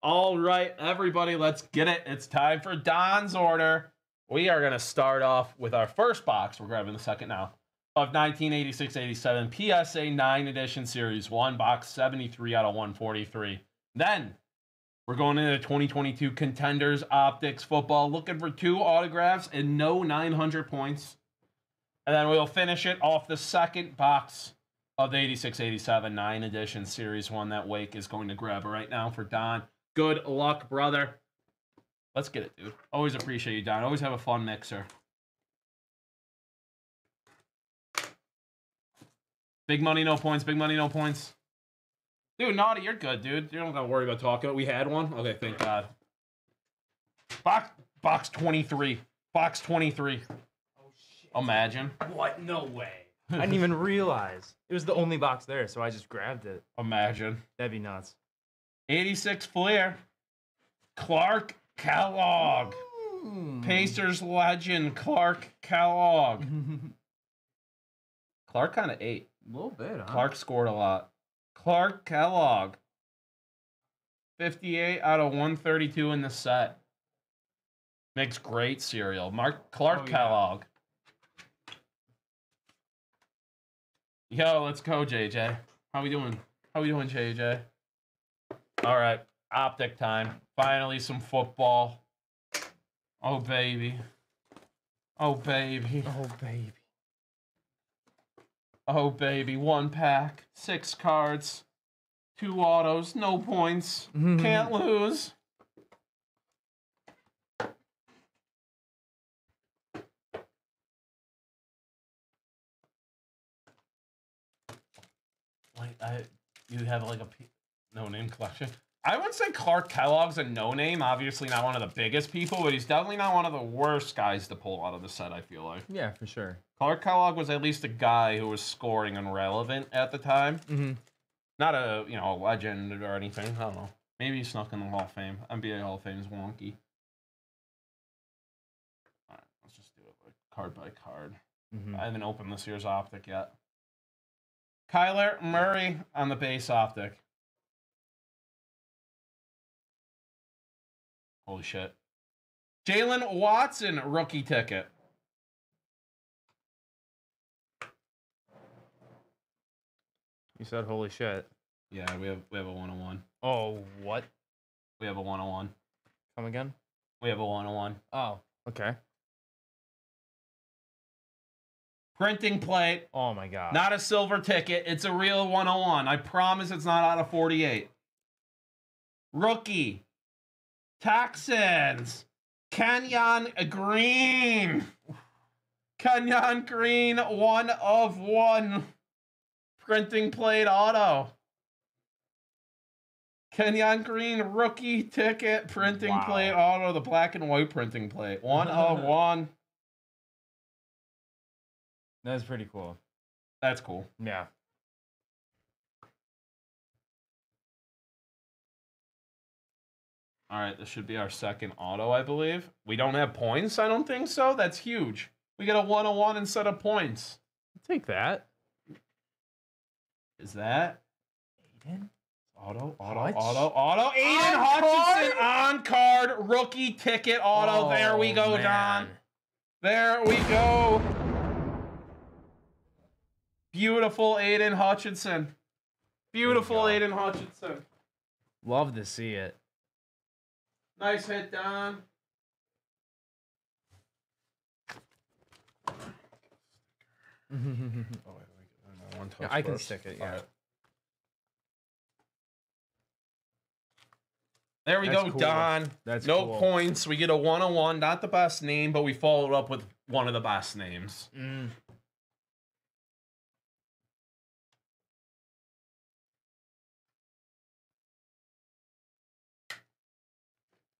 All right, everybody, let's get it. It's time for Don's order. We are going to start off with our first box. We're grabbing the second now of 1986 87 PSA 9 edition series 1 box 73 out of 143. Then we're going into 2022 contenders optics football looking for two autographs and no 900 points. And then we'll finish it off the second box of the 86 87 9 edition series 1 that Wake is going to grab right now for Don. Good luck, brother. Let's get it, dude. Always appreciate you, Don. Always have a fun mixer. Big money, no points. Big money, no points. Dude, Naughty, you're good, dude. You don't gotta worry about talking. We had one. Okay, thank God. Box box 23. Box 23. Oh shit. Imagine. What? No way. I didn't even realize it was the only box there, so I just grabbed it. Imagine. That'd be nuts. 86 Fleer. Clark Kellogg. Hmm. Pacers legend Clark Kellogg. Clark kind of ate. A little bit. Huh? Clark scored a lot. Clark Kellogg. 58 out of 132 in the set. Makes great cereal. Mark Clark Oh, yeah. Kellogg. Yo, let's go, JJ. How we doing? How we doing, JJ? All right, optic time. Finally, some football. Oh baby. Oh baby. Oh baby. Oh baby, one pack, six cards, two autos, no points, mm-hmm. can't lose. Like I, you have like a no name collection. I would say Clark Kellogg's a no name. Obviously, not one of the biggest people, but he's definitely not one of the worst guys to pull out of the set. I feel like. Yeah, for sure. Clark Kellogg was at least a guy who was scoring and relevant at the time. Mm-hmm. Not a you know a legend or anything. I don't know. Maybe he snuck in the Hall of Fame. NBA Hall of Fame is wonky. All right, let's just do it like card by card. Mm-hmm. I haven't opened this year's optic yet. Kyler Murray on the base optic. Holy shit. Jalen Watson rookie ticket. You said holy shit. Yeah, we have we have a one on one. Oh, what? We have a one on one. Come again? We have a one on one. Oh, okay. Printing plate, Oh my god. not a silver ticket. It's a real 101. I promise it's not out of 48. Rookie. Texans. Kenyon Green. Kenyon Green, one of one. Printing plate auto. Kenyon Green rookie ticket printing Wow. plate auto, the black and white printing plate. One of one. That's pretty cool. That's cool. Yeah. All right, this should be our second auto, I believe. We don't have points, I don't think so. That's huge. We get a 101 instead of points. Take that. Is that Aidan? auto, auto, Hutch? auto, auto? Aidan On Hutchinson on card rookie ticket auto. Oh, there we Oh, go, Don. man. There we go. Beautiful Aidan Hutchinson. Beautiful. Aidan Hutchinson. Love to see it. Nice hit, Don. Oh, wait, wait, one touch I can stick it. Yeah. right. There we That's go, cool. Don. That's no cool. points. We get a one on one. Not the best name, but we followed up with one of the best names. Mm.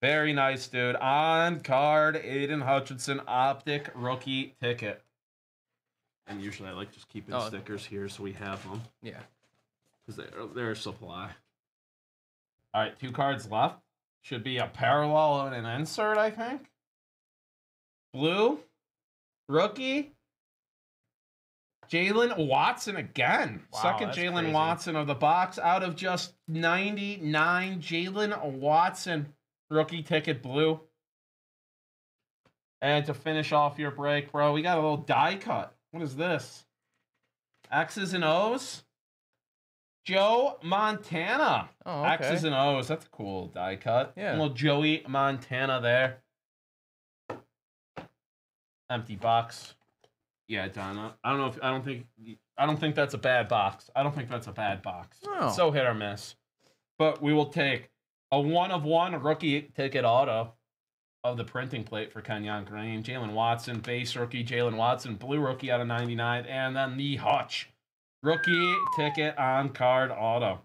Very nice, dude. On card, Aidan Hutchinson, optic rookie ticket. And usually I like just keeping Oh. stickers here so we have them Yeah. because they're, they're a supply. All right, two cards left. Should be a parallel and an insert, I think. Blue, rookie. Jalen Watson again. Wow, Second Jalen. Watson of the box out of just 99. Jalen Watson, rookie ticket blue. And to finish off your break, bro, we got a little die cut. What is this? X's and O's? Joe Montana. Oh, okay. X's and O's. That's a cool die cut. Yeah. little Joey Montana there. Empty box. Yeah, Donna. I don't know if I don't think I don't think that's a bad box. I don't think that's a bad box. Oh. So hit or miss. But we will take a one of one rookie ticket auto of the printing plate for Kenyon Green, Jalen Watson, base rookie, Jalen Watson, blue rookie out of 99, and then the Hutch rookie ticket on card auto.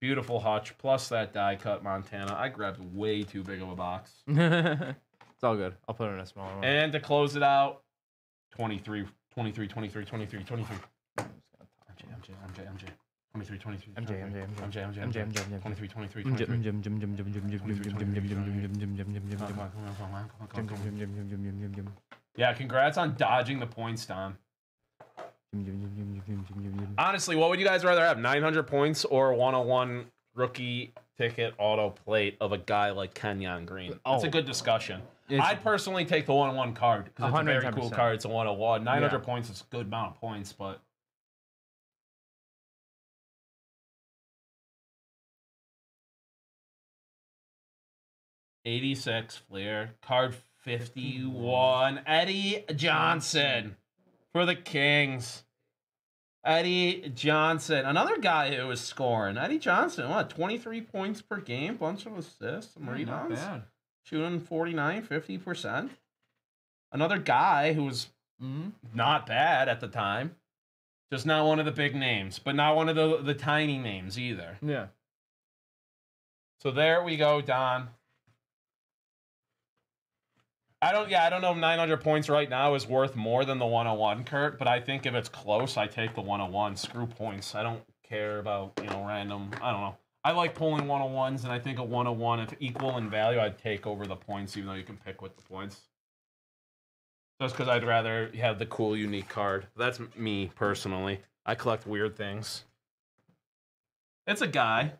Beautiful Hutch, plus that die cut Montana. I grabbed way too big of a box. it's all good. I'll put it in a smaller one. And to close it out, 23, 23, 23, 23, 23. MJ, MJ, MJ, MJ. 23, 23, 23. MJ, MJ, MJ, MJ, MJ, MJ, MJ, 23, 23, 23. Yeah, congrats on dodging the points, Tom. Honestly, what would you guys rather have? 900 points or 101 rookie ticket auto plate of a guy like Kenyon Green? That's a good discussion. I'd personally take the 101 card because it's a very cool card. It's a 101. 900 points is a good amount of points, but Eighty-six Fleer card fifty-one Eddie Johnson for the Kings. Eddie Johnson, another guy who was scoring. Eddie Johnson, what, 23 points per game, bunch of assists, some rebounds, bad. shooting 49, 50%. Another guy who was Mhm. not bad at the time, just not one of the big names, but not one of the, the tiny names either. Yeah. So there we go, Don. I don't, yeah, I don't know if 900 points right now is worth more than the 101, Kurt, but I think if it's close, I take the 101. Screw points. I don't care about, you know, random, I don't know. I like pulling 101s, and I think a 101, if equal in value, I'd take over the points, even though you can pick with the points. Just because I'd rather have the cool, unique card. That's me personally. I collect weird things. It's a guy.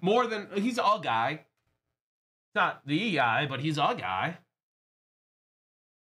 More than he's a guy. Not the guy, but he's a guy.